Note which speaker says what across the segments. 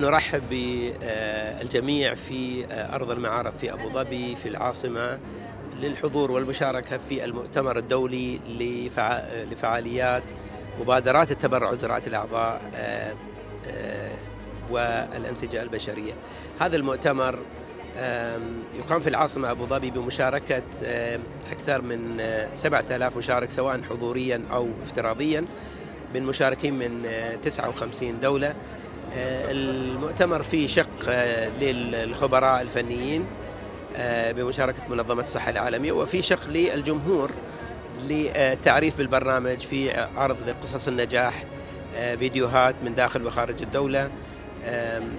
Speaker 1: نرحب بالجميع في أرض المعارف في أبو ظبي في العاصمة للحضور والمشاركة في المؤتمر الدولي لفعاليات مبادرات التبرع وزراعة الأعضاء والأنسجة البشرية. هذا المؤتمر يقام في العاصمة أبو ظبي بمشاركة أكثر من 7000 مشارك سواء حضوريا أو افتراضيا من مشاركين من 59 دولة. المؤتمر فيه شق للخبراء الفنيين بمشاركة منظمة الصحة العالمية وفي شق للجمهور للتعريف بالبرنامج في عرض لقصص النجاح فيديوهات من داخل وخارج الدولة.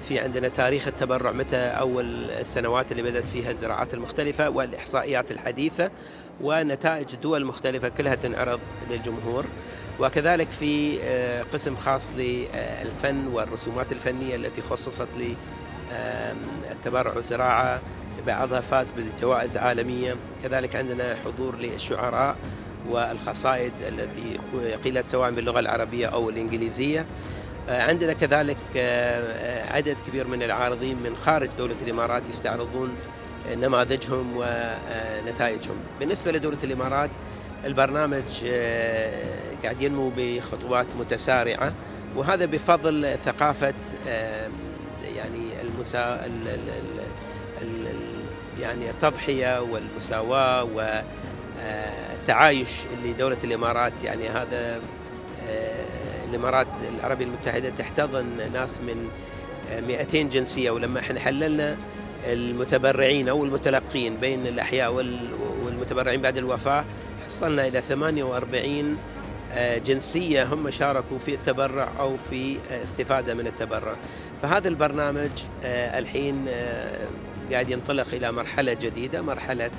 Speaker 1: في عندنا تاريخ التبرع متى أول السنوات اللي بدأت فيها الزراعات المختلفة والإحصائيات الحديثة ونتائج دول مختلفة كلها تنعرض للجمهور. وكذلك في قسم خاص للفن والرسومات الفنية التي خصصت للتبرع والزراعة بعضها فاز بجوائز عالمية. كذلك عندنا حضور للشعراء والقصائد التي قيلت سواء باللغة العربية أو الإنجليزية. عندنا كذلك عدد كبير من العارضين من خارج دولة الإمارات يستعرضون نماذجهم ونتائجهم بالنسبة لدولة الإمارات البرنامج قاعد ينمو بخطوات متسارعة وهذا بفضل ثقافة يعني المسا يعني التضحية والمساواة والتعايش اللي دولة الإمارات يعني هذا الإمارات العربية المتحدة تحتضن ناس من 200 جنسية ولما إحنا حللنا المتبرعين أو المتلقين بين الأحياء والمتبرعين بعد الوفاة حصلنا إلى 48 جنسية هم شاركوا في التبرع أو في استفادة من التبرع فهذا البرنامج الحين قاعد ينطلق إلى مرحلة جديدة مرحلة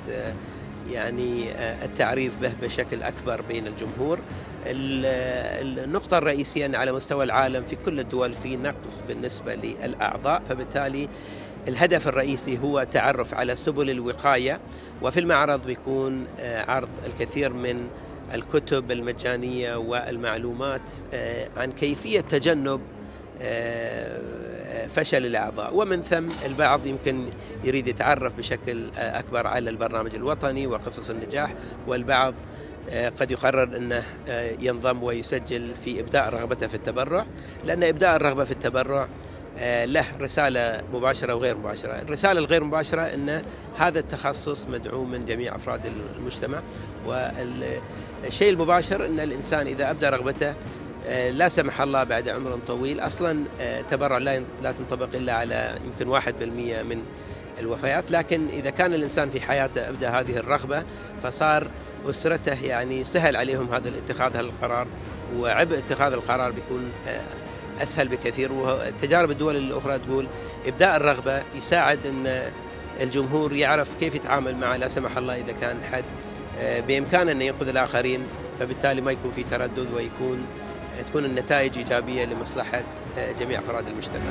Speaker 1: يعني التعريف به بشكل أكبر بين الجمهور. النقطة الرئيسية أن على مستوى العالم في كل الدول في نقص بالنسبة للأعضاء فبالتالي الهدف الرئيسي هو تعرف على سبل الوقاية وفي المعرض بيكون عرض الكثير من الكتب المجانية والمعلومات عن كيفية تجنب فشل الأعضاء. ومن ثم البعض يمكن يريد يتعرف بشكل أكبر على البرنامج الوطني وقصص النجاح والبعض قد يقرر أنه ينضم ويسجل في إبداء رغبته في التبرع لأن إبداء الرغبة في التبرع له رسالة مباشرة وغير مباشرة. الرسالة الغير مباشرة أن هذا التخصص مدعوم من جميع أفراد المجتمع والشيء المباشر أن الإنسان إذا أبدى رغبته لا سمح الله بعد عمر طويل. أصلا تبرع لا تنطبق إلا على يمكن 1% من الوفيات. لكن إذا كان الإنسان في حياته ابدا هذه الرغبة فصار أسرته يعني سهل عليهم هذا اتخاذ هذا القرار وعبء اتخاذ القرار بيكون أسهل بكثير وتجارب الدول الأخرى تقول إبداء الرغبة يساعد إن الجمهور يعرف كيف يتعامل مع لا سمح الله إذا كان حد بإمكانه إنه ينقذ الآخرين فبالتالي ما يكون في تردد ويكون تكون النتائج إيجابية لمصلحة جميع أفراد المجتمع.